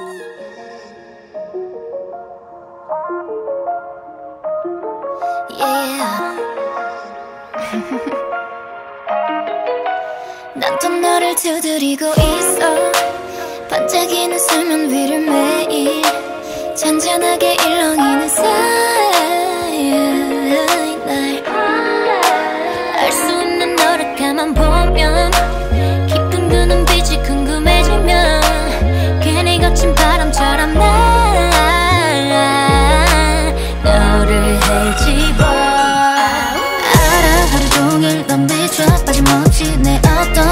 난또 너를 두드리고 있어. 반짝이는 수면 위를 매일. 잔잔하게 일렁이는 사이 날알수 없는 너를 가만 보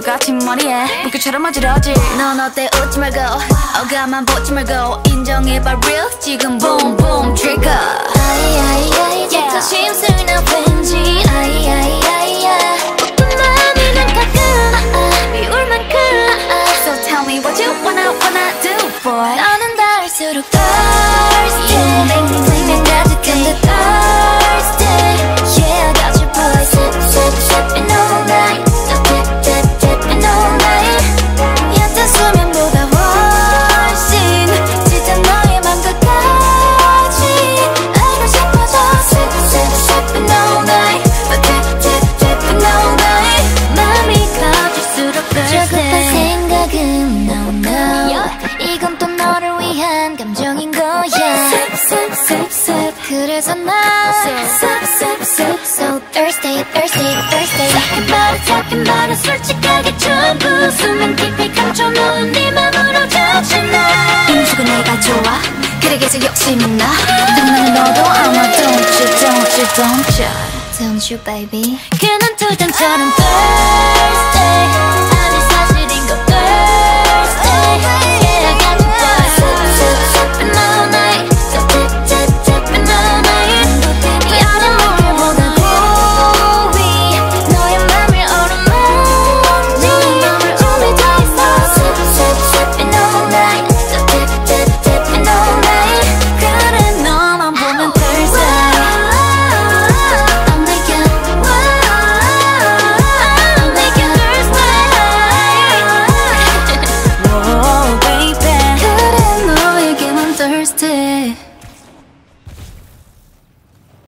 것 같은 머리에 물결처럼 어지러지. 넌 어때? 웃지 말고 어가만 보지 말고 인정해봐 real? 지금 boom boom trigger. 아이 아이 아이 진짜 심술나 왠지. 아이 아이 아이 어떤 마음이 난 가끔 미울 만큼. So tell me what you 닿을수록 thirsty 내 가득한 듯 Sip sip sip so thirsty thirsty thirsty Talking about it talking about it 솔직하게 전부 수면 깊이 감춰놓은 네 맘으로 적셔놔 인식은 내가 좋아 그래 계속 욕심이 나 당연히 너도 아마 don't you don't you don't you Don't you baby 그는 돌담처럼 thirsty